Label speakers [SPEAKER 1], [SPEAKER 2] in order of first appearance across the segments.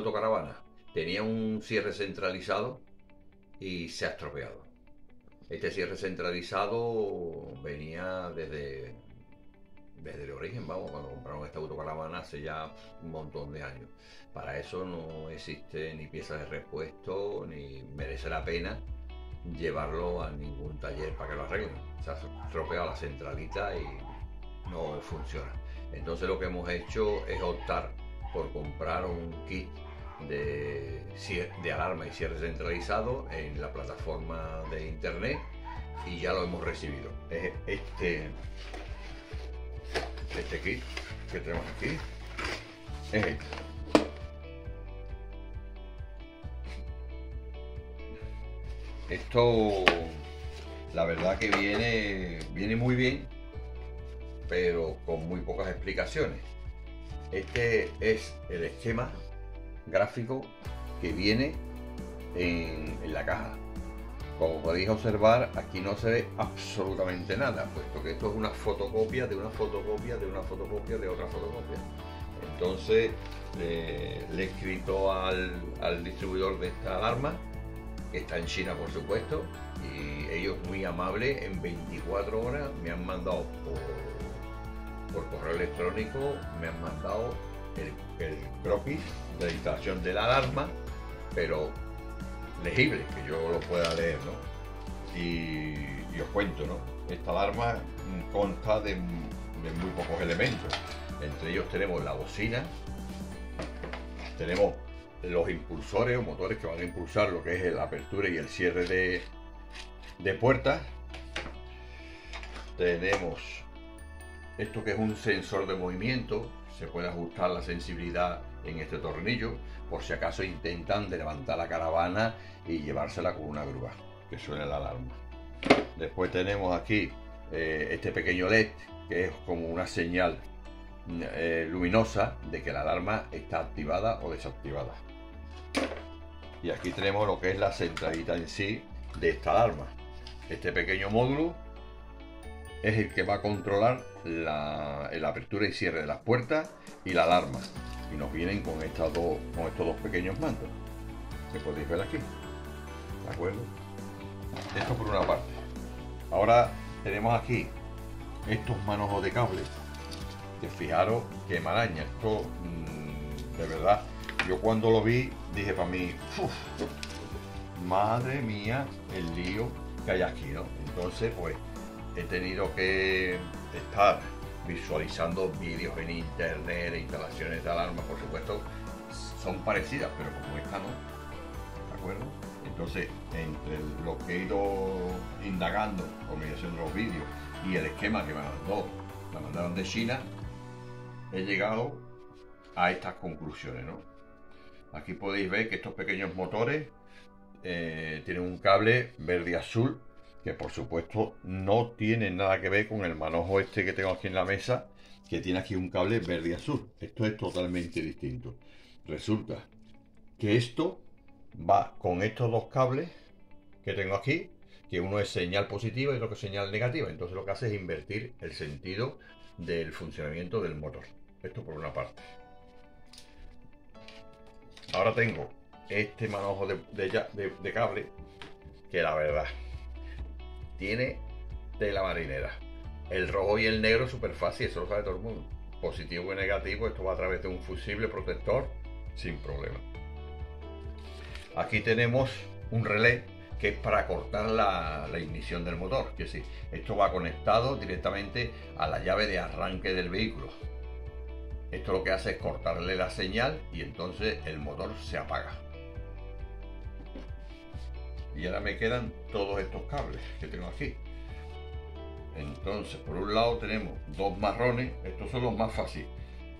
[SPEAKER 1] autocaravana. Tenía un cierre centralizado y se ha estropeado. Este cierre centralizado venía desde, desde el origen, vamos, cuando compraron esta autocaravana hace ya un montón de años. Para eso no existe ni piezas de repuesto, ni merece la pena llevarlo a ningún taller para que lo arreglen. Se ha estropeado la centralita y no funciona. Entonces lo que hemos hecho es optar por comprar un kit de, alarma y cierre centralizado en la plataforma de internet y ya lo hemos recibido. Es este, este kit que tenemos aquí. Es este. Esto, la verdad que viene, viene muy bien, pero con muy pocas explicaciones. Este es el esquema gráfico que viene en, la caja. Como podéis observar, aquí no se ve absolutamente nada, puesto que esto es una fotocopia de una fotocopia de una fotocopia de otra fotocopia. Entonces, le he escrito al, al distribuidor de esta alarma, que está en China, por supuesto, y ellos muy amables, en 24 horas me han mandado por, por correo electrónico, me han mandado el, el croquis de la instalación de la alarma, pero legible, que yo lo pueda leer, ¿no? Y, os cuento, ¿no? Esta alarma consta de, muy pocos elementos. Entre ellos tenemos la bocina, tenemos los impulsores o motores que van a impulsar lo que es la apertura y el cierre de, de puertas. Tenemos esto que es un sensor de movimiento, se puede ajustar la sensibilidad en este tornillo por si acaso intentan levantar la caravana y llevársela con una grúa que suene la alarma. Después tenemos aquí eh, este pequeño LED que es como una señal eh, luminosa de que la alarma está activada o desactivada. Y aquí tenemos lo que es la centralita en sí de esta alarma. Este pequeño módulo es el que va a controlar la, apertura y cierre de las puertas y la alarma. Y nos vienen con, estas dos, con estos dos pequeños mandos que podéis ver aquí. ¿De acuerdo? Esto por una parte. Ahora tenemos aquí estos manojos de cable. Que fijaros que maraña. Esto, mm, de verdad, yo cuando lo vi dije para mí, madre mía, el lío que hay aquí, ¿no? Entonces, pues he tenido que estar visualizando vídeos en internet instalaciones de alarma, por supuesto, son parecidas, pero como esta no. ¿De acuerdo? Entonces, entre lo que he ido indagando por mediación de los vídeos y el esquema que me mandó, la mandaron de China, he llegado a estas conclusiones, ¿no? Aquí podéis ver que estos pequeños motores eh, tienen un cable verde azul que por supuesto no tiene nada que ver con el manojo este que tengo aquí en la mesa, que tiene aquí un cable verde y azul. Esto es totalmente distinto. Resulta que esto va con estos dos cables que tengo aquí, que uno es señal positiva y otro es señal negativa. Entonces lo que hace es invertir el sentido del funcionamiento del motor. Esto por una parte. Ahora tengo este manojo de cable que la verdad tiene tela marinera. El rojo y el negro súper fácil, eso lo sabe todo el mundo. Positivo y negativo, esto va a través de un fusible protector sin problema. Aquí tenemos un relé que es para cortar la, ignición del motor. Que sí, esto va conectado directamente a la llave de arranque del vehículo. Esto lo que hace es cortarle la señal y entonces el motor se apaga y ahora me quedan todos estos cables que tengo aquí. Entonces por un lado tenemos dos marrones estos son los más fáciles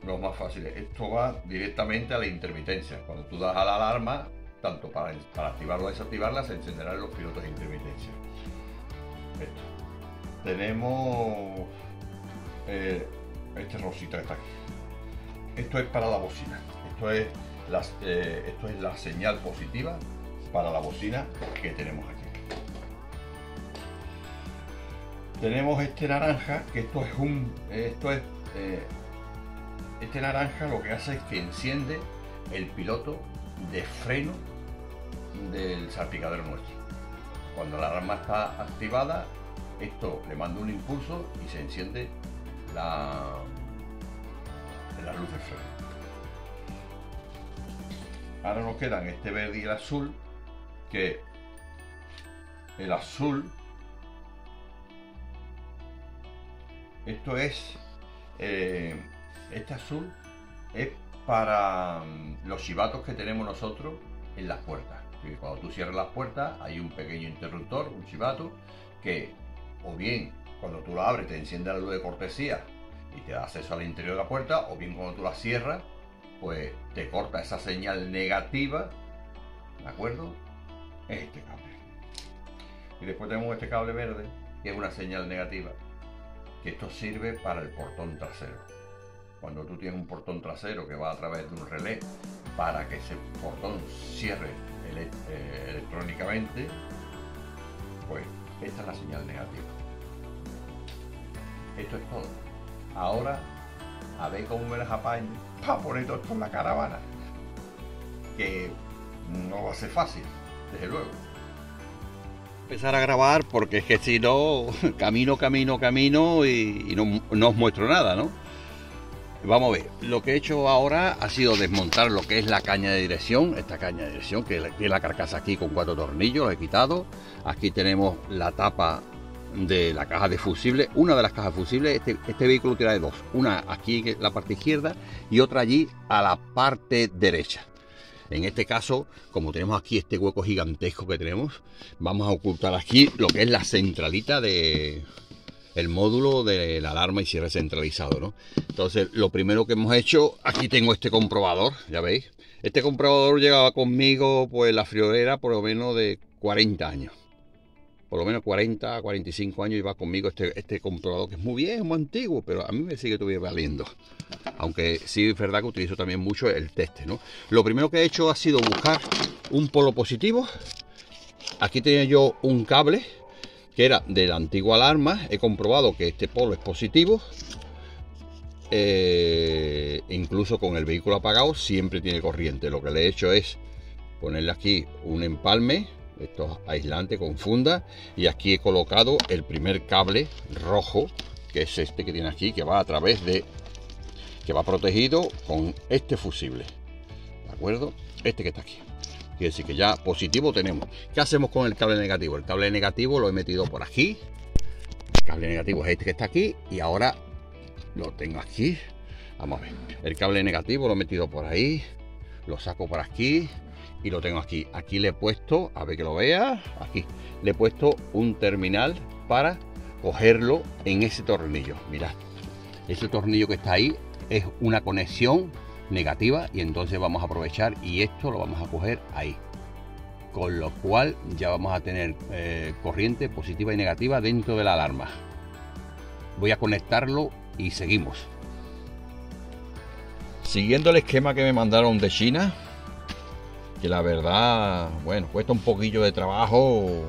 [SPEAKER 1] los más fáciles. Esto va directamente a la intermitencia. Cuando tú das a la alarma tanto para, para activarla o desactivarla se encenderán los pilotos de intermitencia. Esto. tenemos eh, este rosita que está aquí. Esto es para la bocina. Esto es, eh, esto es la señal positiva para la bocina que tenemos aquí. Tenemos este naranja, que esto es un, esto es, eh, este naranja lo que hace es que enciende
[SPEAKER 2] el piloto de freno del salpicadero nuestro. Cuando la alarma está activada, esto le manda un impulso y se enciende la, la luz de freno. Ahora nos quedan este verde y el azul, que el azul, esto es, eh, este azul es para mm, los chivatos que tenemos nosotros en las puertas. Cuando tú cierras las puertas hay un pequeño interruptor, un chivato, que o bien cuando tú la abres te enciende la luz de cortesía y te da acceso al interior de la puerta, o bien cuando tú la cierras, pues te corta esa señal negativa, ¿de acuerdo? Este cable. Y después tenemos este cable verde, que es una señal negativa, que esto sirve para el portón trasero. Cuando tú tienes un portón trasero que va a través de un relé para que ese portón cierre eh, electrónicamente, pues esta es la señal negativa. Esto es todo. Ahora, a ver cómo me las apaño para poner todo esto en la caravana. Que no va a ser fácil, desde luego.
[SPEAKER 1] Empezar a grabar porque es que si no, camino, camino, camino y, no, no os muestro nada, ¿no? Vamos a ver, lo que he hecho ahora ha sido desmontar lo que es la caña de dirección, esta caña de dirección que tiene la carcasa aquí con cuatro tornillos, lo he quitado. Aquí tenemos la tapa de la caja de fusible, una de las cajas fusibles, este, este vehículo tiene dos, una aquí en la parte izquierda y otra allí a la parte derecha. En este caso, como tenemos aquí este hueco gigantesco que tenemos, vamos a ocultar aquí lo que es la centralita de, el módulo de la alarma y cierre centralizado, ¿no? Entonces, lo primero que hemos hecho, aquí tengo este comprobador, ya veis. Este comprobador llegaba conmigo, pues, la friolera por lo menos de 40 años. Por lo menos 40, 45 años iba conmigo este, este que es muy viejo, muy antiguo, pero a mí me sigue todavía valiendo. Aunque sí es verdad que utilizo también mucho el teste, ¿no? Lo primero que he hecho ha sido buscar un polo positivo. Aquí tenía yo un cable que era de la antigua alarma. He comprobado que este polo es positivo. Eh, incluso con el vehículo apagado siempre tiene corriente. Lo que le he hecho es ponerle aquí un empalme, esto es aislante con funda, y aquí he colocado el primer cable rojo, que es este que tiene aquí, que va a través de, que va protegido con este fusible, ¿de acuerdo? Este que está aquí. Quiere decir que ya positivo tenemos. ¿Qué hacemos con el cable negativo? El cable negativo lo he metido por aquí. El cable negativo es este que está aquí. Y ahora lo tengo aquí. Vamos a ver. El cable negativo lo he metido por ahí. Lo saco por aquí. Y lo tengo aquí. Aquí le he puesto, a ver que lo vea. Aquí. Le he puesto un terminal para cogerlo en ese tornillo. Mirad. Ese tornillo que está ahí es una conexión negativa y entonces vamos a aprovechar y esto lo vamos a coger ahí con lo cual ya vamos a tener eh, corriente positiva y negativa dentro de la alarma voy a conectarlo y seguimos siguiendo el esquema que me mandaron de China que la verdad bueno cuesta un poquillo de trabajo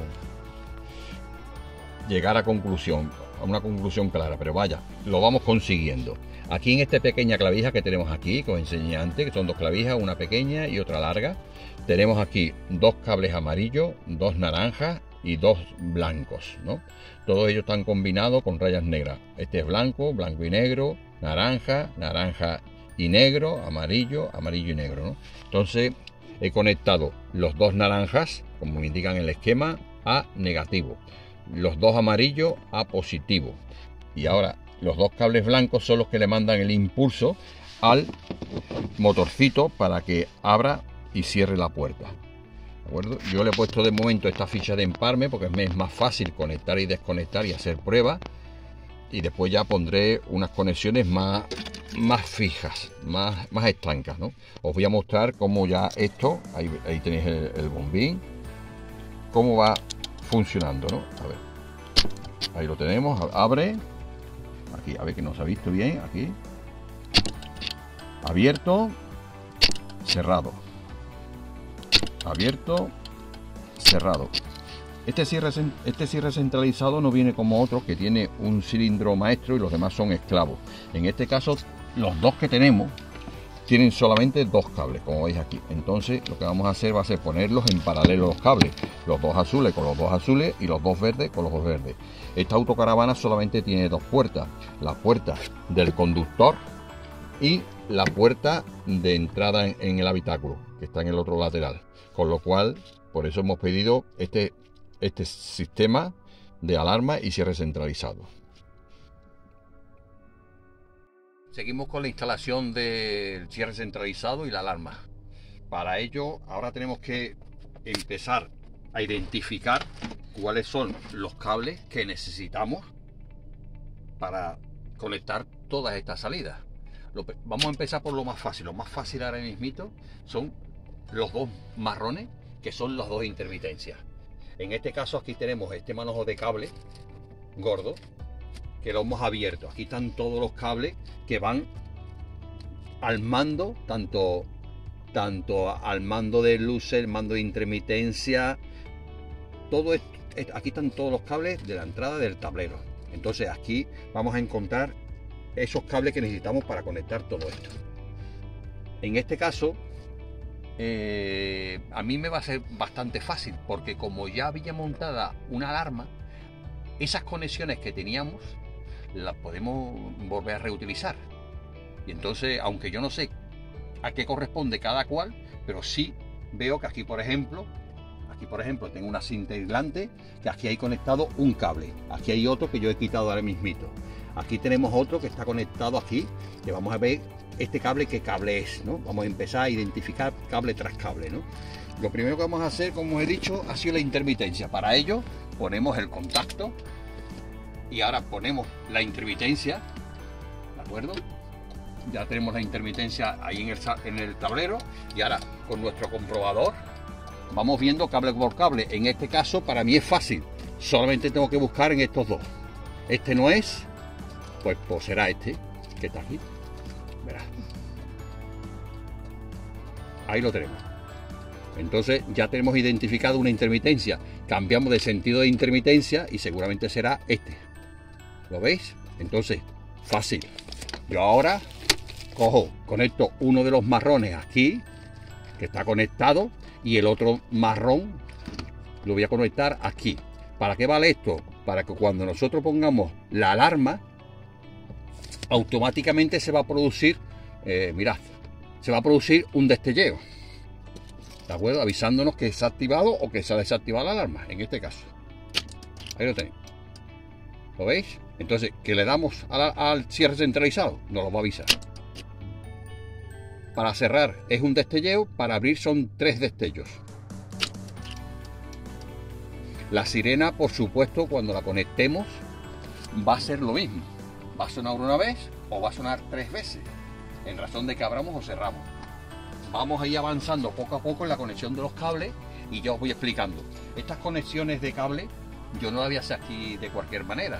[SPEAKER 1] llegar a conclusión a una conclusión clara pero vaya lo vamos consiguiendo Aquí en esta pequeña clavija que tenemos aquí, enseñé antes, que son dos clavijas, una pequeña y otra larga, tenemos aquí dos cables amarillos, dos naranjas y dos blancos, ¿no? Todos ellos están combinados con rayas negras. Este es blanco, blanco y negro, naranja, naranja y negro, amarillo, amarillo y negro, ¿no? Entonces he conectado los dos naranjas, como me indican el esquema, a negativo. Los dos amarillos a positivo. Y ahora los dos cables blancos son los que le mandan el impulso al motorcito para que abra y cierre la puerta. acuerdo? Yo le he puesto de momento esta ficha de emparme porque es más fácil conectar y desconectar y hacer pruebas. Y después ya pondré unas conexiones más, más fijas, más, más estancas. ¿no? Os voy a mostrar cómo ya esto, ahí, tenéis el, el, bombín, cómo va funcionando. ¿no? A ver, ahí lo tenemos, abre, Aquí, a ver que nos ha visto bien. Aquí. Abierto. Cerrado. Abierto. Cerrado. Este cierre, este cierre centralizado no viene como otro que tiene un cilindro maestro y los demás son esclavos. En este caso, los dos que tenemos tienen solamente dos cables, como veis aquí. Entonces lo que vamos a hacer va a ser ponerlos en paralelo los cables, los dos azules con los dos azules y los dos verdes con los dos verdes. Esta autocaravana solamente tiene dos puertas, la puerta del conductor y la puerta de entrada en el habitáculo, que está en el otro lateral. Con lo cual, por eso hemos pedido este, este sistema de alarma y cierre centralizado. Seguimos con la instalación del cierre centralizado y la alarma. Para ello, ahora tenemos que empezar a identificar cuáles son los cables que necesitamos para conectar todas estas salidas. vamos a empezar por lo más fácil. Lo más fácil ahora mismo son los dos marrones, que son las dos intermitencias. En este caso aquí tenemos este manojo de cable gordo que lo hemos abierto. Aquí están todos los cables que van al mando, tanto, tanto al mando de luces, el mando de intermitencia, todo esto, aquí están todos los cables de la entrada del tablero. Entonces aquí vamos a encontrar esos cables que necesitamos para conectar todo esto. En este caso, eh, a mí me va a ser bastante fácil porque como ya había montada una alarma, esas conexiones que teníamos las podemos volver a reutilizar. Y entonces, aunque yo no sé a qué corresponde cada cual, pero sí veo que aquí, por ejemplo, aquí por ejemplo tengo una cinta aislante que aquí hay conectado un cable. Aquí hay otro que yo he quitado ahora mismito. Aquí tenemos otro que está conectado aquí, que vamos a ver este cable qué cable es, ¿no? Vamos a empezar a identificar cable tras cable, ¿no? Lo primero que vamos a hacer, como he dicho, ha sido la intermitencia. Para ello ponemos el contacto y ahora ponemos la intermitencia, ¿de acuerdo? Ya tenemos la intermitencia ahí en el, en el tablero y ahora con nuestro comprobador vamos viendo cable por cable. En este caso para mí es fácil, solamente tengo que buscar en estos dos. Este no es, pues, pues será este que está aquí. Verás. Ahí lo tenemos. Entonces ya tenemos identificado una intermitencia. Cambiamos de sentido de intermitencia y seguramente será este. ¿Lo veis? Entonces, fácil. Yo ahora cojo, conecto uno de los marrones aquí, que está conectado, y el otro marrón lo voy a conectar aquí. ¿Para qué vale esto? Para que cuando nosotros pongamos la alarma, automáticamente se va a producir, eh, mirad, se va a producir un destelleo. ¿De acuerdo? Avisándonos que se ha activado o que se ha desactivado la alarma, en este caso. Ahí lo tenéis. ¿Lo veis? Entonces, que le damos al cierre centralizado, nos lo va a avisar. Para cerrar es un destelleo, para abrir son tres destellos. La sirena, por supuesto, cuando la conectemos, va a ser lo mismo. Va a sonar una vez o va a sonar tres veces, en razón de que abramos o cerramos. Vamos a ir avanzando poco a poco en la conexión de los cables y yo os voy explicando. Estas conexiones de cable yo no las voy a hacer aquí de cualquier manera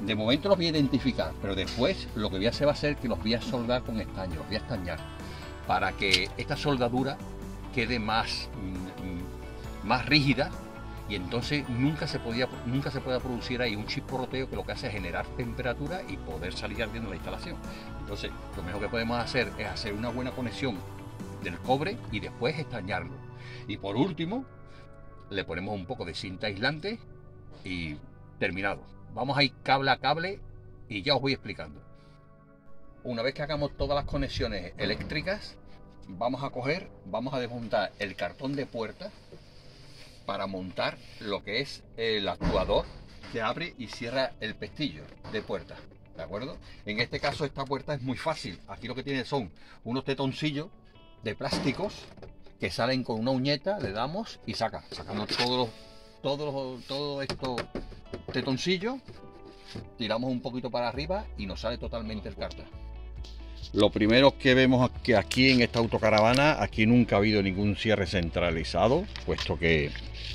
[SPEAKER 1] de momento los voy a identificar, pero después lo que voy a hacer va a ser que los voy a soldar con estaño, los voy a estañar, para que esta soldadura quede más, mm, más rígida y entonces nunca se, podía, nunca se pueda producir ahí un chisporroteo que lo que hace es generar temperatura y poder salir ardiendo la instalación. Entonces, lo mejor que podemos hacer es hacer una buena conexión del cobre y después estañarlo. Y por último, le ponemos un poco de cinta aislante y terminado. Vamos a ir cable a cable y ya os voy explicando. Una vez que hagamos todas las conexiones eléctricas, vamos a coger, vamos a desmontar el cartón de puerta para montar lo que es el actuador que abre y cierra el pestillo de puerta. ¿De acuerdo? En este caso esta puerta es muy fácil. Aquí lo que tiene son unos tetoncillos de plásticos que salen con una uñeta, le damos y saca. Sacamos todos todo, todo esto tetoncillo, tiramos un poquito para arriba y nos sale totalmente el carta. Lo primero que vemos que aquí en esta autocaravana, aquí nunca ha habido ningún cierre centralizado, puesto que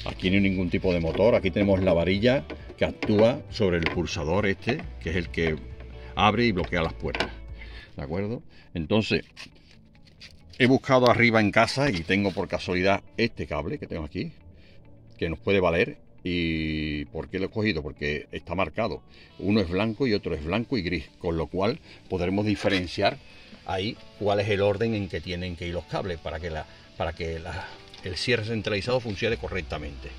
[SPEAKER 1] aquí no hay ningún tipo de motor. Aquí tenemos la varilla que actúa sobre el pulsador este, que es el que abre y bloquea las puertas. ¿De acuerdo? Entonces, he buscado arriba en casa y tengo por casualidad este cable que tengo aquí, que nos puede valer ¿Y por qué lo he cogido? Porque está marcado. Uno es blanco y otro es blanco y gris, con lo cual podremos diferenciar ahí cuál es el orden en que tienen que ir los cables para que, la, para que el cierre centralizado funcione correctamente.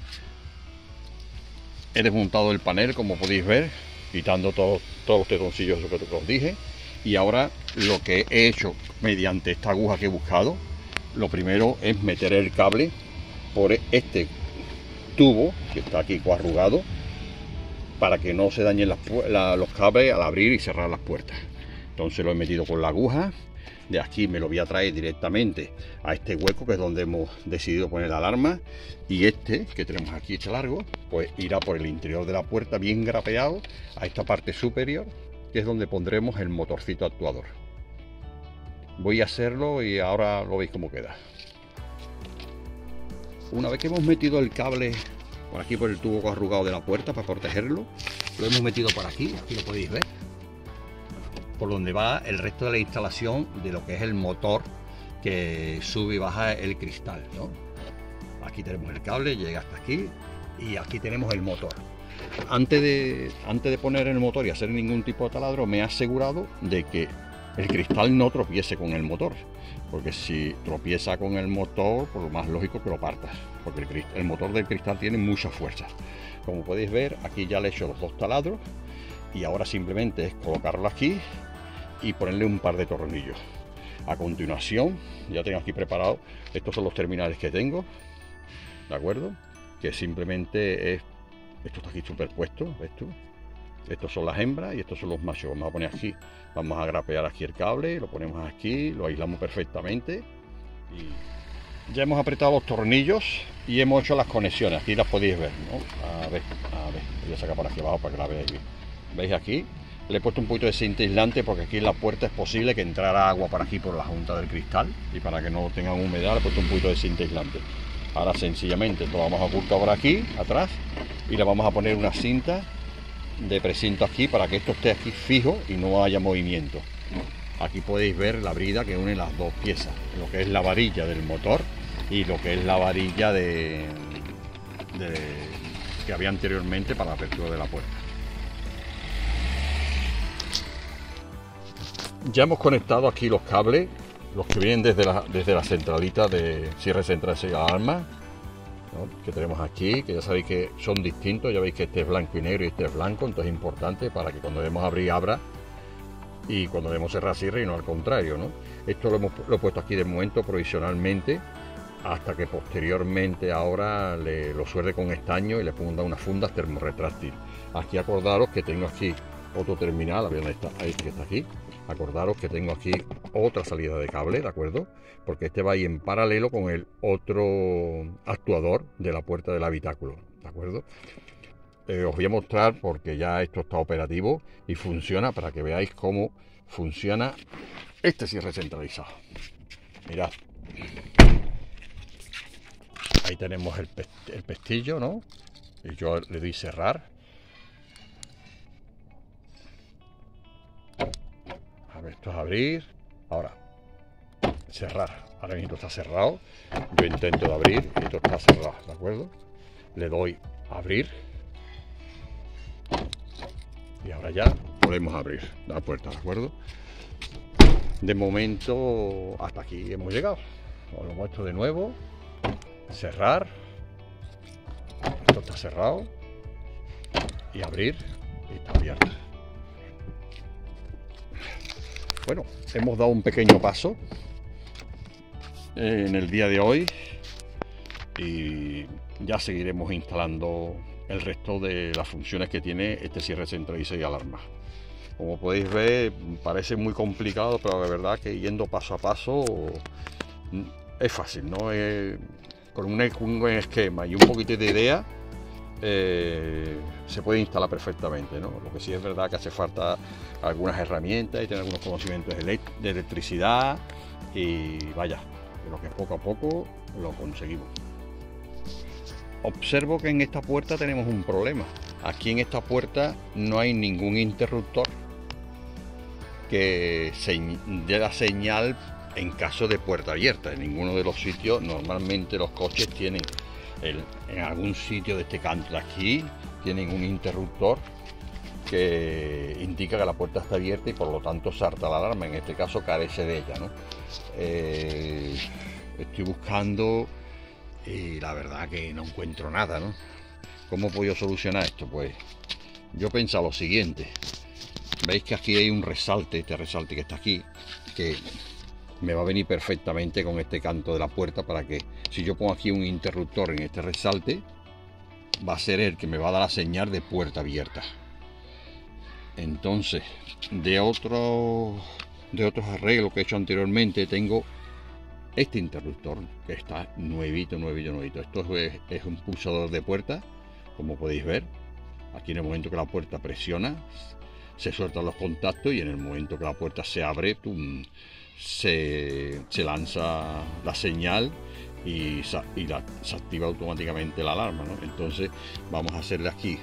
[SPEAKER 1] He desmontado el panel, como podéis ver, quitando todos, todos los tetoncillos que os dije. Y ahora lo que he hecho mediante esta aguja que he buscado, lo primero es meter el cable por este tubo que está aquí coarrugado para que no se dañen los cables al abrir y cerrar las puertas. Entonces lo he metido con la aguja. De aquí me lo voy a traer directamente a este hueco que es donde hemos decidido poner la alarma. Y este que tenemos aquí hecho largo, pues irá por el interior de la puerta bien grapeado a esta parte superior, que es donde pondremos el motorcito actuador. Voy a hacerlo y ahora lo veis cómo queda. Una vez que hemos metido el cable por aquí por el tubo arrugado de la puerta para protegerlo, lo hemos metido por aquí, aquí lo podéis ver por donde va el resto de la instalación de lo que es el motor que sube y baja el cristal. Aquí tenemos el cable, llega hasta aquí y aquí tenemos el motor. Antes de, antes de poner el motor y hacer ningún tipo de taladro, me he asegurado de que el cristal no tropiece con el motor. Porque si tropieza con el motor, por lo más lógico que lo partas. Porque el, motor del cristal tiene mucha fuerza. Como podéis ver, aquí ya le he hecho los dos taladros. Y ahora simplemente es colocarlo aquí y ponerle un par de tornillos. A continuación, ya tengo aquí preparado, estos son los terminales que tengo, ¿de acuerdo? Que simplemente es, esto está aquí superpuesto, ¿ves tú? Estos son las hembras y estos son los machos. Vamos a poner aquí, vamos a grapear aquí el cable, lo ponemos aquí, lo aislamos perfectamente ya hemos apretado los tornillos y hemos hecho las conexiones. Aquí las podéis ver, ¿no? A ver, a ver, voy a sacar por aquí abajo para que la veáis bien. ¿Veis aquí? Le he puesto un poquito de cinta aislante porque aquí en la puerta es posible que entrara agua por aquí por la junta del cristal y para que no tengan humedad le he puesto un poquito de cinta aislante. Ahora sencillamente lo vamos a ocultar por aquí, atrás, y le vamos a poner una cinta de precinto aquí para que esto esté aquí fijo y no haya movimiento. Aquí podéis ver la brida que une las dos piezas, lo que es la varilla del motor y lo que es la varilla de, que había anteriormente para la apertura de la puerta. Ya hemos conectado aquí los cables, los que vienen desde la, desde centralita de cierre central de alarma, que tenemos aquí, que ya sabéis que son distintos, ya veis que este es blanco y negro y este es blanco, entonces es importante para que cuando debemos abrir abra y cuando debemos cerrar cierre y no al contrario. ¿no? Esto lo hemos lo he puesto aquí de momento provisionalmente hasta que posteriormente ahora le, lo suerde con estaño y le ponga unas fundas termorretráctil. Aquí acordaros que tengo aquí otro terminal, ahí que está aquí, acordaros que tengo aquí otra salida de cable, ¿de acuerdo? Porque este va ahí en paralelo con el otro actuador de la puerta del habitáculo, ¿de acuerdo? Eh, os voy a mostrar porque ya esto está operativo y funciona para que veáis cómo funciona este cierre centralizado. Mirad. Ahí tenemos el, el pestillo, ¿no? Y yo le doy cerrar esto es abrir. Ahora, cerrar. Ahora mismo está cerrado. Yo intento de abrir y esto está cerrado, ¿de acuerdo? Le doy a abrir. Y ahora ya podemos abrir la puerta, ¿de acuerdo? De momento, hasta aquí hemos llegado. Os lo muestro de nuevo. Cerrar. Esto está cerrado. Y abrir. Y está abierto. Bueno, hemos dado un pequeño paso en el día de hoy y ya seguiremos instalando el resto de las funciones que tiene este cierre centralizado y alarma. Como podéis ver, parece muy complicado, pero de verdad que yendo paso a paso es fácil, ¿no? con un, un esquema y un poquito de idea, eh, se puede instalar perfectamente. ¿no? Lo que sí es verdad que hace falta algunas herramientas y tener algunos conocimientos de electricidad y vaya, lo que poco a poco lo conseguimos. Observo que en esta puerta tenemos un problema. Aquí en esta puerta no hay ningún interruptor que dé la señal en caso de puerta abierta. En ninguno de los sitios normalmente los coches tienen en algún sitio de este canto de aquí tienen un interruptor que indica que la puerta está abierta y por lo tanto salta la alarma. En este caso carece de ella. ¿no? Eh, estoy buscando y la verdad que no encuentro nada. ¿no? ¿Cómo puedo solucionar esto? Pues yo pensaba lo siguiente. Veis que aquí hay un resalte, este resalte que está aquí, que me va a venir perfectamente con este canto de la puerta para que si yo pongo aquí un interruptor en este resalte, va a ser el que me va a dar la señal de puerta abierta. Entonces, de otro de otros arreglos que he hecho anteriormente, tengo este interruptor que está nuevito, nuevito, nuevito. Esto es, es un pulsador de puerta, como podéis ver. Aquí en el momento que la puerta presiona, se sueltan los contactos y en el momento que la puerta se abre, se, lanza la señal y, se activa automáticamente la alarma. Entonces vamos a hacerle aquí,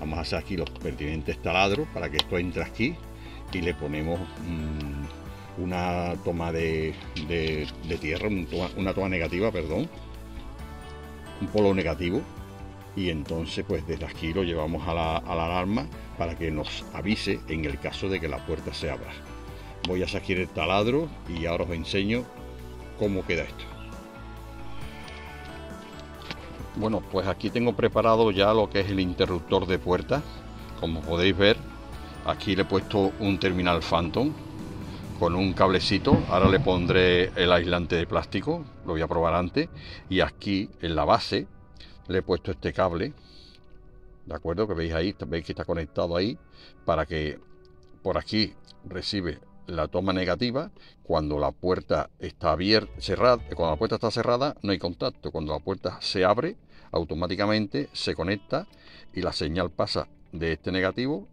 [SPEAKER 1] vamos a hacer aquí los pertinentes taladros para que esto entre aquí y le ponemos mm, una toma de, tierra, una toma negativa, perdón, un polo negativo y entonces pues desde aquí lo llevamos a la, alarma para que nos avise en el caso de que la puerta se abra. Voy a sacar el taladro y ahora os enseño cómo queda esto. Bueno, pues aquí tengo preparado ya lo que es el interruptor de puerta. Como podéis ver, aquí le he puesto un terminal Phantom con un cablecito. Ahora le pondré el aislante de plástico, lo voy a probar antes. Y aquí en la base le he puesto este cable, ¿de acuerdo? Que veis ahí, veis que está conectado ahí, para que por aquí recibe la toma negativa, cuando la puerta está abierta, cerrada, cuando la puerta está cerrada no hay contacto, cuando la puerta se abre, automáticamente se conecta y la señal pasa de este negativo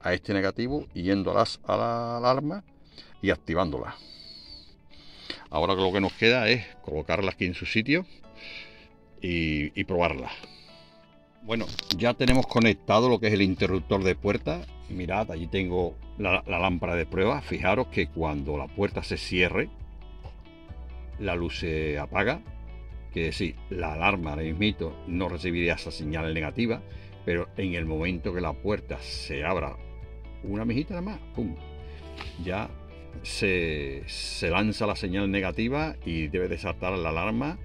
[SPEAKER 1] a este negativo yendo a, las, a la alarma y activándola. Ahora lo que nos queda es colocarla aquí en su sitio y, probarla. Bueno, ya tenemos conectado lo que es el interruptor de puerta. Mirad, allí tengo la, lámpara de prueba. Fijaros que cuando la puerta se cierre, la luz se apaga. Que decir, la alarma ahora no recibiría esa señal negativa, pero en el momento que la puerta se abra una mejita nada más, ¡pum! ya se, se lanza la señal negativa y debe desatar la alarma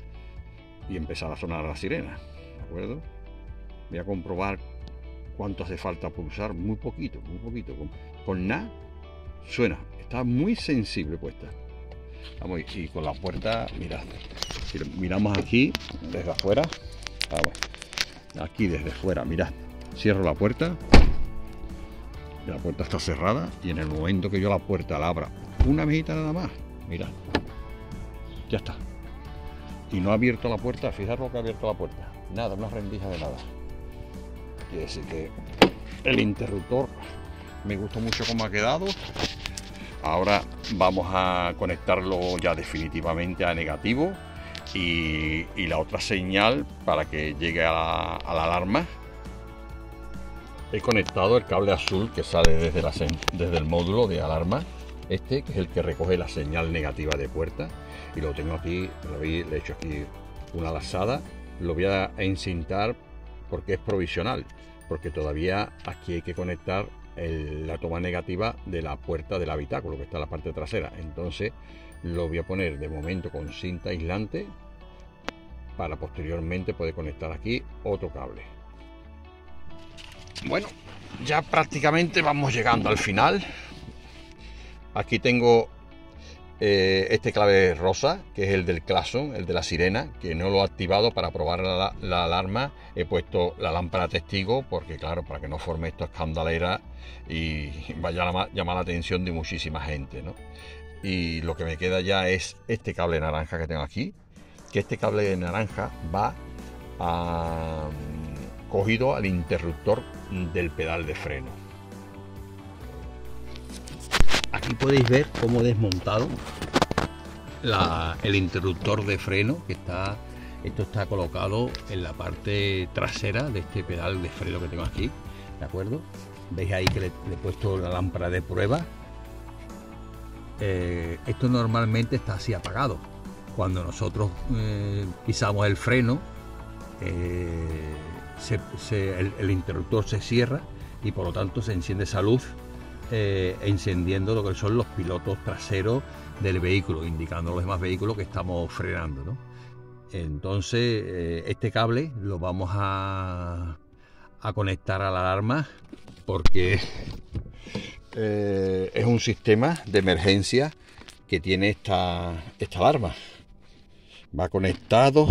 [SPEAKER 1] y empezar a sonar la sirena. ¿De acuerdo? Voy a comprobar cuánto hace falta pulsar. Muy poquito, muy poquito. Con, nada suena. Está muy sensible puesta. Vamos, y con la puerta, mirad. Miramos aquí, desde afuera. Vamos. Aquí desde fuera, mirad. Cierro la puerta. La puerta está cerrada y en el momento que yo la puerta la abra una mejita nada más, mirad. Ya está y no ha abierto la puerta, fijaros que ha abierto la puerta, nada, una rendija de nada. Quiere decir que el interruptor me gustó mucho cómo ha quedado. Ahora vamos a conectarlo ya definitivamente a negativo y, la otra señal para que llegue a la, alarma. He conectado el cable azul que sale desde, desde el módulo de alarma, este que es el que recoge la señal negativa de puerta y lo tengo aquí, le he hecho aquí una lazada, lo voy a encintar porque es provisional, porque todavía aquí hay que conectar la toma negativa de la puerta del habitáculo que está en la parte trasera. Entonces lo voy a poner de momento con cinta aislante para posteriormente poder conectar aquí otro cable. Bueno, ya prácticamente vamos llegando al final. Aquí tengo eh, este clave rosa, que es el del Clason, el de la sirena, que no lo he activado para probar la, alarma. He puesto la lámpara testigo porque, claro, para que no forme esto escandalera y vaya a llamar la atención de muchísima gente. Y lo que me queda ya es este cable naranja que tengo aquí, que este cable de naranja va cogido al interruptor del pedal de freno Aquí podéis ver cómo he desmontado el interruptor de freno que está esto está colocado en la parte trasera de este pedal de freno que tengo aquí de acuerdo veis ahí que le, he puesto la lámpara de prueba eh, esto normalmente está así apagado. Cuando nosotros eh, pisamos el freno eh, el interruptor se cierra y por lo tanto se enciende esa luz eh, encendiendo lo que son los pilotos traseros del vehículo, indicando los demás vehículos que estamos frenando. Entonces, eh, este cable lo vamos a, conectar a la alarma porque eh, es un sistema de emergencia que tiene esta, esta alarma. Va conectado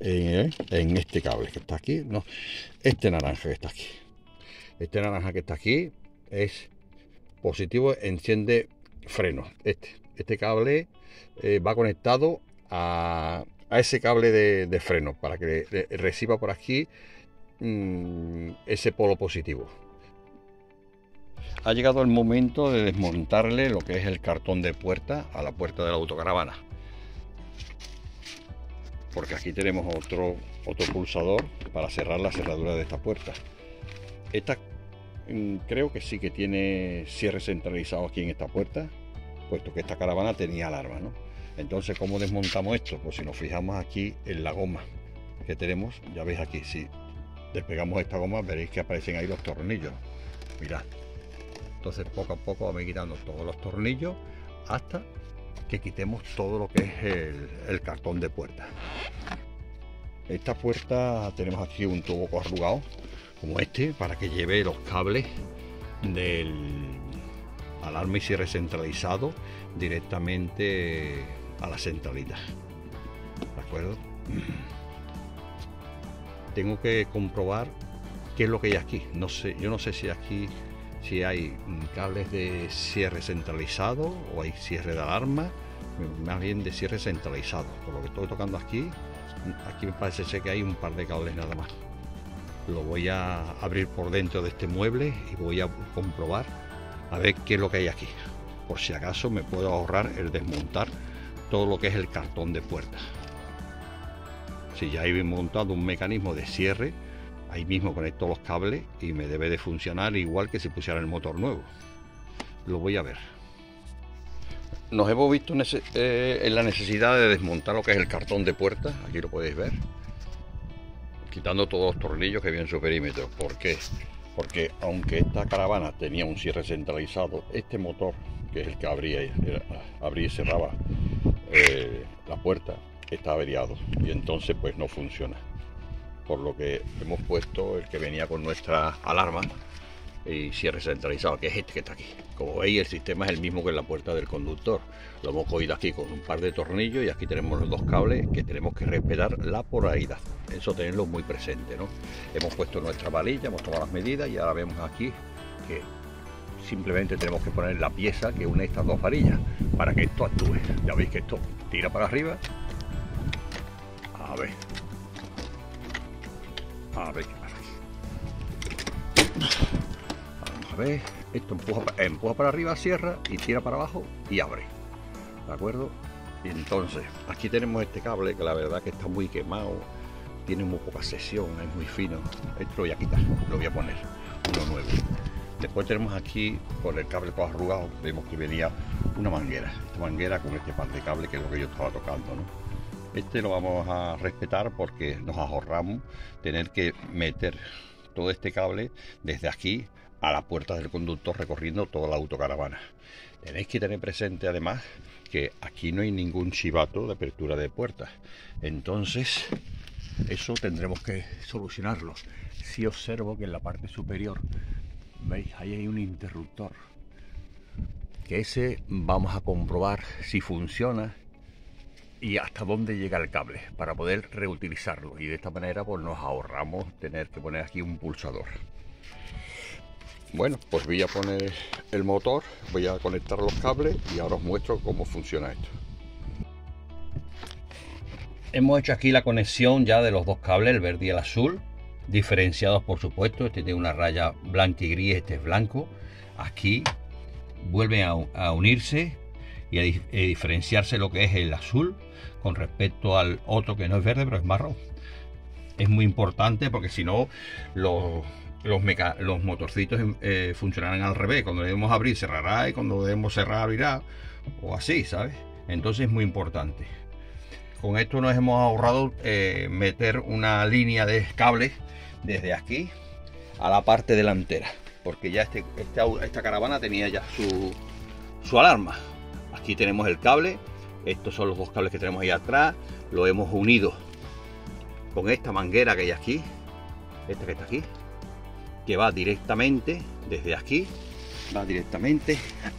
[SPEAKER 1] en, en este cable que está aquí, no, este naranja que está aquí. Este naranja que está aquí es positivo, enciende freno. Este, este cable eh, va conectado a, ese cable de, freno para que reciba por aquí mm, ese polo positivo. Ha llegado el momento de desmontarle lo que es el cartón de puerta a la puerta de la autocaravana. Porque aquí tenemos otro, otro pulsador para cerrar la cerradura de esta puerta. Esta creo que sí que tiene cierre centralizado aquí en esta puerta, puesto que esta caravana tenía alarma, ¿no? Entonces, ¿cómo desmontamos esto? Pues si nos fijamos aquí en la goma que tenemos, ya veis aquí, si despegamos esta goma, veréis que aparecen ahí los tornillos. Mirad. Entonces, poco a poco vamos quitando todos los tornillos hasta que quitemos todo lo que es el, el cartón de puerta. Esta puerta tenemos aquí un tubo corrugado como este para que lleve los cables del alarma y cierre centralizado directamente a la centralita. ¿De acuerdo? Tengo que comprobar qué es lo que hay aquí. No sé, yo no sé si aquí si hay cables de cierre centralizado o hay cierre de alarma, más bien de cierre centralizado. Por lo que estoy tocando aquí, aquí me parece que hay un par de cables nada más lo voy a abrir por dentro de este mueble y voy a comprobar a ver qué es lo que hay aquí. Por si acaso me puedo ahorrar el desmontar todo lo que es el cartón de puerta. Si ya he montado un mecanismo de cierre, ahí mismo conecto los cables y me debe de funcionar igual que si pusiera el motor nuevo. Lo voy a ver. Nos hemos visto eh, en la necesidad de desmontar lo que es el cartón de puerta, aquí lo podéis ver quitando todos los tornillos que había en su perímetro. ¿Por qué? Porque aunque esta caravana tenía un cierre centralizado, este motor, que es el que abría, y cerraba eh, la puerta, está averiado y entonces pues no funciona. Por lo que hemos puesto el que venía con nuestra alarma y cierre centralizado, que es este que está aquí. Como veis, el sistema es el mismo que en la puerta del conductor. Lo hemos cogido aquí con un par de tornillos y aquí tenemos los dos cables que tenemos que respetar la polaridad. Eso tenerlo muy presente, ¿no? Hemos puesto nuestra varilla, hemos tomado las medidas y ahora vemos aquí que simplemente tenemos que poner la pieza que une estas dos varillas para que esto actúe. Ya veis que esto tira para arriba. A ver. A ver a esto empuja, empuja para arriba, cierra y tira para abajo y abre. ¿De acuerdo? Entonces, aquí tenemos este cable que la verdad que está muy quemado, tiene muy poca sesión, es muy fino. Esto lo voy a quitar, lo voy a poner, uno nuevo. Después tenemos aquí, por el cable todo arrugado, vemos que venía una manguera. Esta manguera con este par de cable que es lo que yo estaba tocando, ¿no? Este lo vamos a respetar porque nos ahorramos tener que meter todo este cable desde aquí a la puerta del conductor recorriendo toda la autocaravana. Tenéis que tener presente además que aquí no hay ningún chivato de apertura de puertas. Entonces, eso tendremos que solucionarlo. Si observo que en la parte superior, veis, ahí hay un interruptor. Que ese vamos a comprobar si funciona y hasta dónde llega el cable para poder reutilizarlo. Y de esta manera pues nos ahorramos tener que poner aquí un pulsador. Bueno, pues voy a poner el motor, voy a conectar los cables y ahora os muestro cómo funciona esto. Hemos hecho aquí la conexión ya de los dos cables, el verde y el azul, diferenciados por supuesto. Este tiene una raya blanca y gris, este es blanco. Aquí vuelven a, unirse y a, diferenciarse lo que es el azul con respecto al otro que no es verde pero es marrón. Es muy importante porque si no los los, motorcitos eh, funcionarán al revés. Cuando debemos abrir, cerrará y cuando debemos cerrar, abrirá. O así, ¿sabes? Entonces es muy importante. Con esto nos hemos ahorrado eh, meter una línea de cables desde aquí a la parte delantera. porque ya este, este esta caravana tenía ya su, su alarma. Aquí tenemos el cable, estos son los dos cables que tenemos ahí atrás, lo hemos unido con esta manguera que hay aquí, esta que está aquí, que va directamente desde aquí, va directamente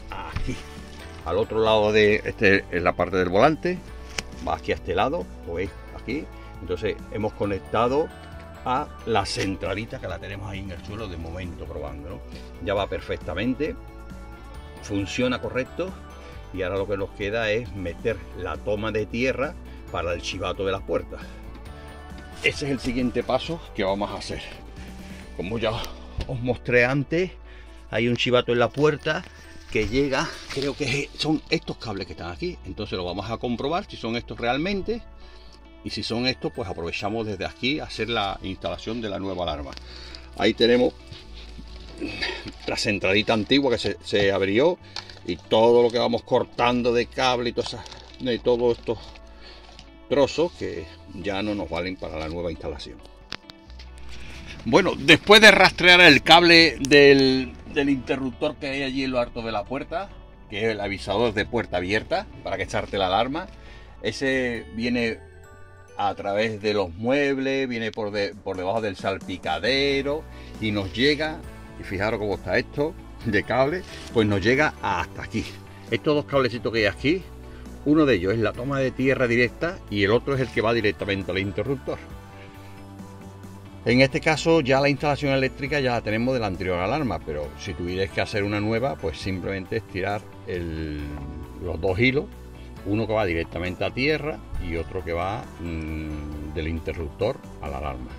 [SPEAKER 1] aquí, al otro lado de este es la parte del volante, va aquí a este lado, lo veis aquí, entonces hemos conectado a la centralita que la tenemos ahí en el suelo de momento probando, ya va perfectamente, funciona correcto. Y ahora lo que nos queda es meter la toma de tierra para el chivato de las puertas. Ese es el siguiente paso que vamos a hacer. Como ya os mostré antes, hay un chivato en la puerta que llega, creo que son estos cables que están aquí. Entonces lo vamos a comprobar si son estos realmente. Y si son estos, pues aprovechamos desde aquí a hacer la instalación de la nueva alarma. Ahí tenemos la centralita antigua que se, abrió y todo lo que vamos cortando de cable y todo, de todos estos trozos que ya no nos valen para la nueva instalación. Bueno, después de rastrear el cable del, interruptor que hay allí en lo alto de la puerta, que es el avisador de puerta abierta, para que echarte la alarma, ese viene a través de los muebles, viene por, por debajo del salpicadero y nos llega, y fijaros cómo está esto, de cable, pues nos llega hasta aquí. Estos dos cablecitos que hay aquí, uno de ellos es la toma de tierra directa y el otro es el que va directamente al interruptor. En este caso ya la instalación eléctrica ya la tenemos de la anterior alarma, pero si tuvierais que hacer una nueva, pues simplemente estirar los dos hilos, uno que va directamente a tierra y otro que va mm, del interruptor a la alarma.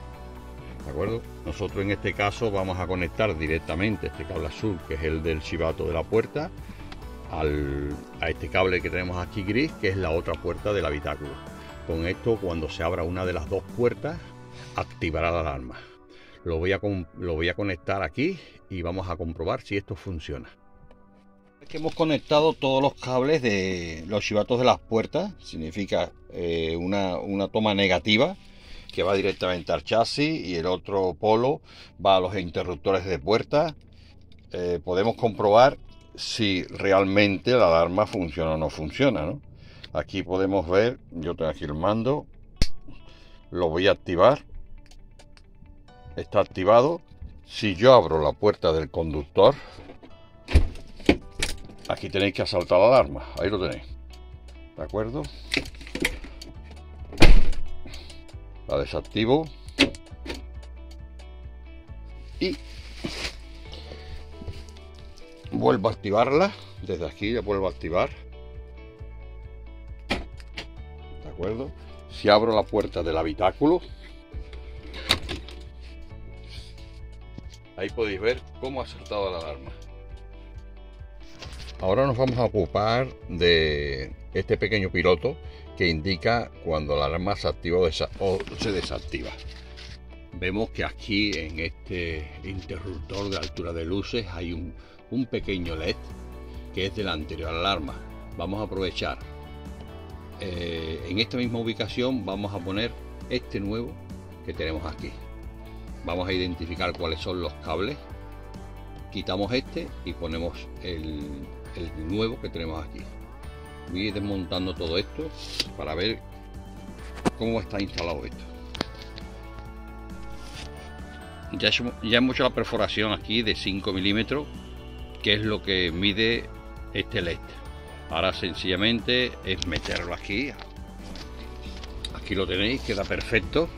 [SPEAKER 1] ¿De acuerdo? Nosotros en este caso vamos a conectar directamente este cable azul, que es el del chivato de la puerta, a este cable que tenemos aquí gris, que es la otra puerta del habitáculo. Con esto, cuando se abra una de las dos puertas, activará la alarma. Lo voy a, lo voy a conectar aquí y vamos a comprobar si esto funciona. que hemos conectado todos los cables de los chivatos de las puertas, significa eh, una, una toma negativa que va directamente al chasis y el otro polo va a los interruptores de puerta. Eh, podemos comprobar si realmente la alarma funciona o no funciona. Aquí podemos ver, yo tengo aquí el mando, lo voy a activar. Está activado. Si yo abro la puerta del conductor, aquí tenéis que asaltar la alarma. Ahí lo tenéis. ¿De acuerdo? la desactivo y vuelvo a activarla desde aquí la vuelvo a activar de acuerdo si abro la puerta del habitáculo ahí podéis ver cómo ha saltado la alarma ahora nos vamos a ocupar de este pequeño piloto que indica cuando la alarma se activa o se desactiva. Vemos que aquí en este interruptor de altura de luces hay un, pequeño LED que es de la anterior alarma. Vamos a aprovechar. Eh, en esta misma ubicación vamos a poner este nuevo que tenemos aquí. Vamos a identificar cuáles son los cables. Quitamos este y ponemos el nuevo que tenemos aquí. Voy desmontando todo esto para ver cómo está instalado esto. Ya, ya hemos hecho la perforación aquí de 5 milímetros que es lo que mide este LED. Ahora sencillamente es meterlo aquí. Aquí lo tenéis queda perfecto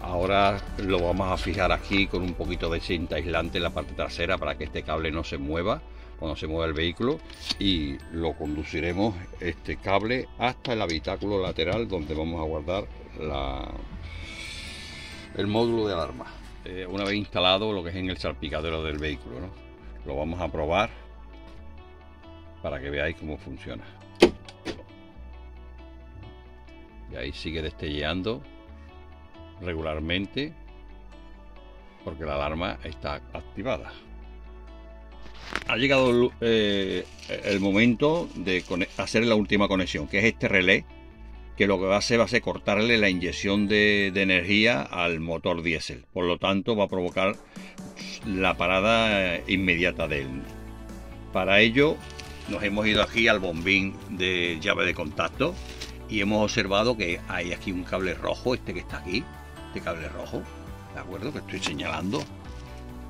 [SPEAKER 1] ahora lo vamos a fijar aquí con un poquito de cinta aislante en la parte trasera para que este cable no se mueva cuando se mueva el vehículo y lo conduciremos este cable hasta el habitáculo lateral donde vamos a guardar el módulo de alarma. Eh, una vez instalado lo que es en el salpicadero del vehículo, lo vamos a probar para que veáis cómo funciona. Y ahí sigue destelleando regularmente porque la alarma está activada ha llegado eh, el momento de hacer la última conexión, que es este relé, que lo que va a hacer va a ser cortarle la inyección de, energía al motor diésel. Por lo tanto, va a provocar la parada inmediata de él. Para ello nos hemos ido aquí al bombín de llave de contacto y hemos observado que hay aquí un cable rojo, este que está aquí, este cable rojo, ¿de acuerdo? Que estoy señalando,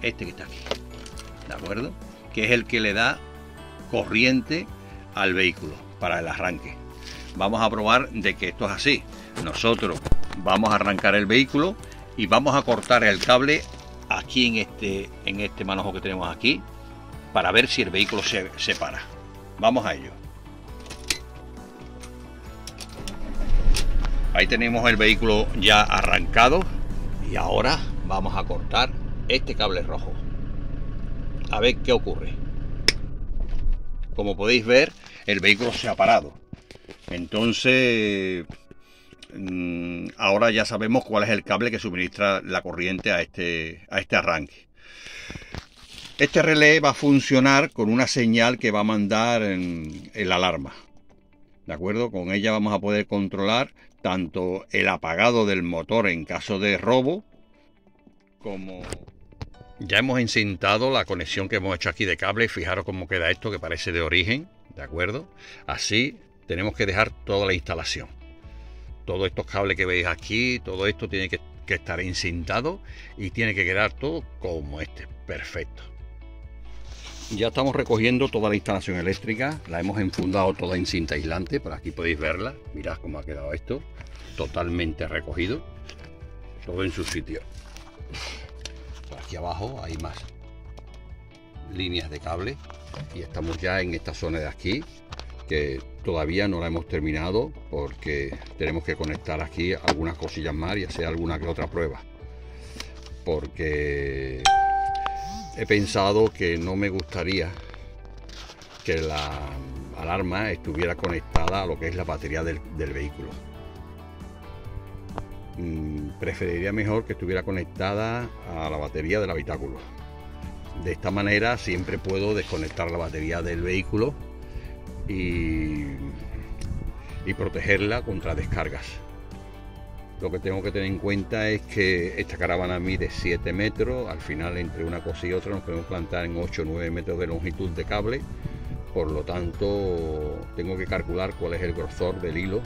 [SPEAKER 1] este que está aquí, ¿de acuerdo? Que es el que le da corriente al vehículo para el arranque. Vamos a probar de que esto es así. Nosotros vamos a arrancar el vehículo y vamos a cortar el cable aquí en este, en este manojo que tenemos aquí para ver si el vehículo se, se para. Vamos a ello. Ahí tenemos el vehículo ya arrancado y ahora vamos a cortar este cable rojo. A ver qué ocurre. Como podéis ver, el vehículo se ha parado. Entonces, mm, ahora ya sabemos cuál es el cable que suministra la corriente a este, a este arranque. Este relé va a funcionar con una señal que va a mandar en, la alarma. ¿De acuerdo? Con ella vamos a poder controlar tanto el apagado del motor en caso de robo como ya hemos encintado la conexión que hemos hecho aquí de cable. Fijaros cómo queda esto que parece de origen, ¿de acuerdo? Así tenemos que dejar toda la instalación. Todos estos cables que veis aquí, todo esto tiene que, que estar encintado y tiene que quedar todo como este, perfecto. Ya estamos recogiendo toda la instalación eléctrica, la hemos enfundado toda en cinta aislante, por aquí podéis verla, mirad cómo ha quedado esto, totalmente recogido, todo en su sitio. Por aquí abajo hay más líneas de cable y estamos ya en esta zona de aquí que todavía no la hemos terminado porque tenemos que conectar aquí algunas cosillas más y hacer alguna que otra prueba porque he pensado que no me gustaría que la alarma estuviera conectada a lo que es la batería del, vehículo. Mm, preferiría mejor que estuviera conectada a la batería del habitáculo. De esta manera siempre puedo desconectar la batería del vehículo y, y protegerla contra descargas. Lo que tengo que tener en cuenta es que esta caravana mide 7 metros, al final entre una cosa y otra nos podemos plantar en 8 o 9 metros de longitud de cable, por lo tanto tengo que calcular cuál es el grosor del hilo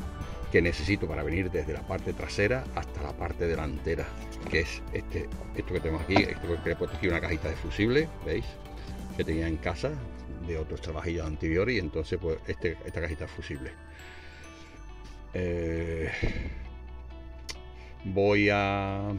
[SPEAKER 1] que necesito para venir desde la parte trasera hasta la parte delantera, que es este, esto que tenemos aquí, esto que he aquí una cajita de fusible, ¿veis? Que tenía en casa de otros trabajillos anteriores y entonces pues este, esta cajita fusible. Eh, voy a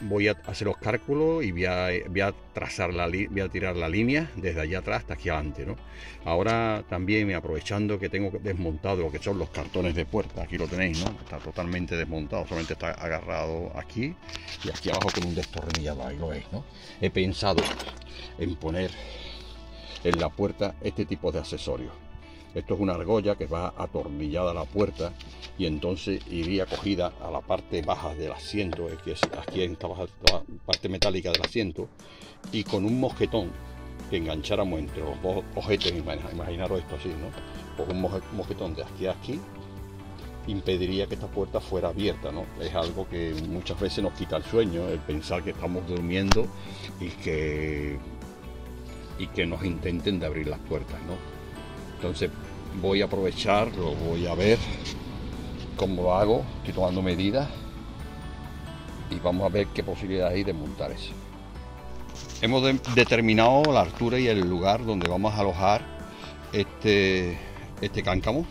[SPEAKER 1] voy a hacer los cálculos y voy a, trazar la voy a tirar la línea desde allá atrás hasta aquí adelante ¿no? ahora también aprovechando que tengo desmontado lo que son los cartones de puerta aquí lo tenéis ¿no? está totalmente desmontado solamente está agarrado aquí y aquí abajo con un destornillador ahí lo veis ¿no? he pensado en poner en la puerta este tipo de accesorios esto es una argolla que va atornillada a la puerta y entonces iría cogida a la parte baja del asiento, que es aquí en esta parte metálica del asiento, y con un mosquetón que engancháramos entre los dos objetos, imaginaros esto así, ¿no? Pues un mosquetón de aquí a aquí impediría que esta puerta fuera abierta, ¿no? Es algo que muchas veces nos quita el sueño, el pensar que estamos durmiendo y que y que nos intenten de abrir las puertas, ¿no? Entonces voy a aprovechar, lo voy a ver cómo lo hago, estoy tomando medidas y vamos a ver qué posibilidades hay de montar eso. Hemos determinado la altura y el lugar donde vamos a alojar este, este cáncamo,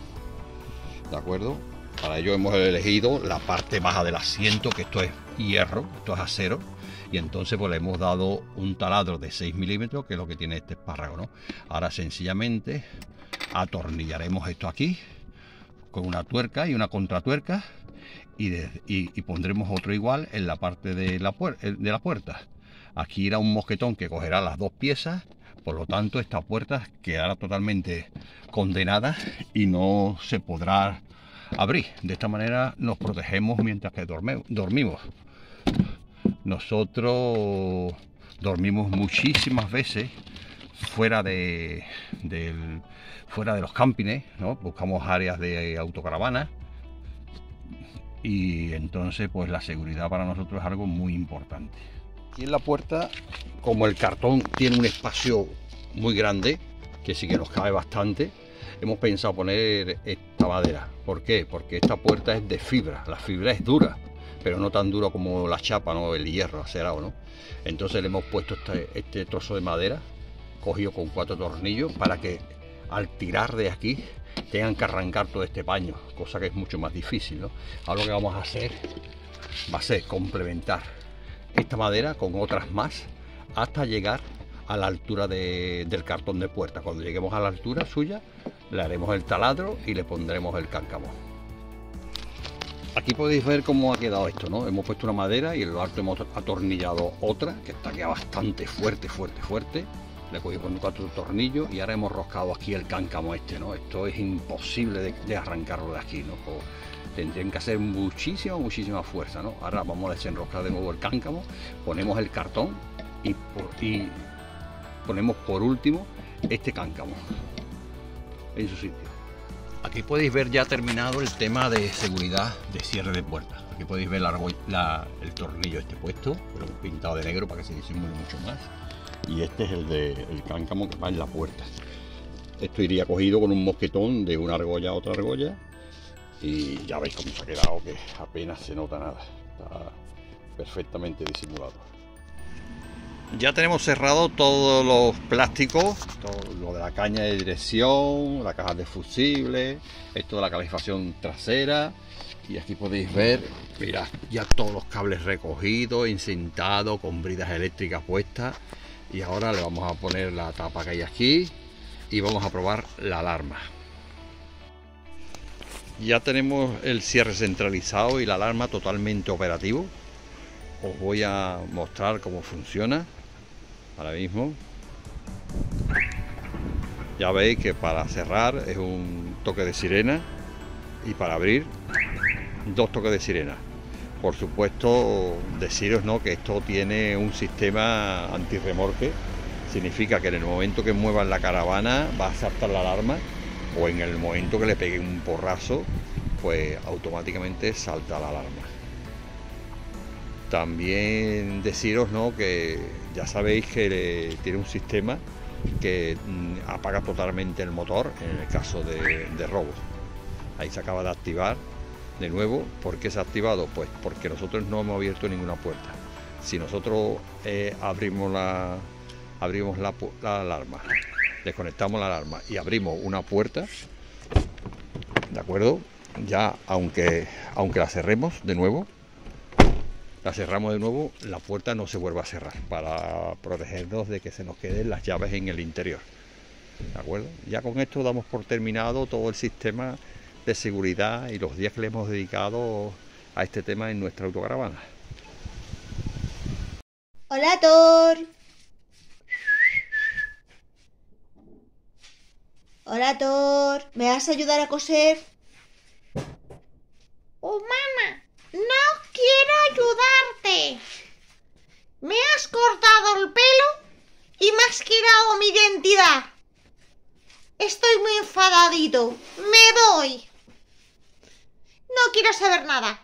[SPEAKER 1] ¿de acuerdo? Para ello hemos elegido la parte baja del asiento, que esto es hierro, esto es acero, y entonces pues le hemos dado un taladro de 6 milímetros, que es lo que tiene este espárrago, ¿no? Ahora sencillamente atornillaremos esto aquí con una tuerca y una contratuerca y, y, pondremos otro igual en la parte de la, de la puerta. Aquí irá un mosquetón que cogerá las dos piezas, por lo tanto esta puerta quedará totalmente condenada y no se podrá abrir. De esta manera nos protegemos mientras que dormimos. Nosotros dormimos muchísimas veces fuera de, los campings, ¿no? buscamos áreas de autocaravana y entonces pues la seguridad para nosotros es algo muy importante. Aquí en la puerta, como el cartón tiene un espacio muy grande, que sí que nos cabe bastante, hemos pensado poner esta madera. ¿Por qué? Porque esta puerta es de fibra, la fibra es dura, pero no tan dura como la chapa, ¿no? El hierro acerado, ¿no? Entonces le hemos puesto este, este trozo de madera, cogido con cuatro tornillos, para que al tirar de aquí tengan que arrancar todo este paño, cosa que es mucho más difícil, ¿no? Ahora lo que vamos a hacer va a ser complementar esta madera con otras más hasta llegar a la altura del cartón de puerta. Cuando lleguemos a la altura suya, le haremos el taladro y le pondremos el cáncamo. Aquí podéis ver cómo ha quedado esto, ¿no? Hemos puesto una madera y en lo alto hemos atornillado otra, que está ya bastante fuerte, fuerte, fuerte. Le cogido con cuatro tornillos y ahora hemos roscado aquí el cáncamo este, ¿no? Esto es imposible de, arrancarlo de aquí, ¿no? tendrían que hacer muchísima, muchísima fuerza, ¿no? Ahora vamos a desenroscar de nuevo el cáncamo, ponemos el cartón y, y ponemos por último este cáncamo en su sitio. Aquí podéis ver ya terminado el tema de seguridad de cierre de puertas. Aquí podéis ver el tornillo este puesto, hemos pintado de negro para que se disimule mucho más. Y este es el de cáncamo que va en la puerta. Esto iría cogido con un mosquetón de una argolla a otra argolla. Y ya veis cómo se ha quedado, que apenas se nota nada. Está perfectamente disimulado. Ya tenemos cerrado todos los plásticos, lo de la caña de dirección, la caja de fusible, esto de la calefacción trasera. Y aquí podéis ver, mirad, ya todos los cables recogidos, encintados, con bridas eléctricas puestas. Y ahora le vamos a poner la tapa que hay aquí y vamos a probar la alarma. Ya tenemos el cierre centralizado y la alarma totalmente operativo. Os voy a mostrar cómo funciona ahora mismo. Ya veis que para cerrar es un toque de sirena y para abrir dos toques de sirena. Por supuesto, deciros ¿no? que esto tiene un sistema antirremorque, significa que en el momento que muevan la caravana va a saltar la alarma o en el momento que le pegue un porrazo, pues automáticamente salta la alarma. También deciros ¿no? que ya sabéis que tiene un sistema que mm, apaga totalmente el motor en el caso de, robos. Ahí se acaba de activar de nuevo. ¿Por qué se ha activado? Pues porque nosotros no hemos abierto ninguna puerta. Si nosotros eh, abrimos la abrimos la, la, alarma, desconectamos la alarma y abrimos una puerta, ¿de acuerdo? Ya aunque aunque la cerremos de nuevo, la cerramos de nuevo, la puerta no se vuelve a cerrar para protegernos de que se nos queden las llaves en el interior. ¿De acuerdo? Ya con esto damos por terminado todo el sistema de seguridad y los días que le hemos dedicado a este tema en nuestra autocaravana.
[SPEAKER 3] Hola Thor. Hola Thor, ¿me vas a ayudar a coser?
[SPEAKER 4] Oh mamá, no quiero ayudarte. Me has cortado el pelo y me has quitado mi identidad. Estoy muy enfadadito. Me voy. No quiero saber nada.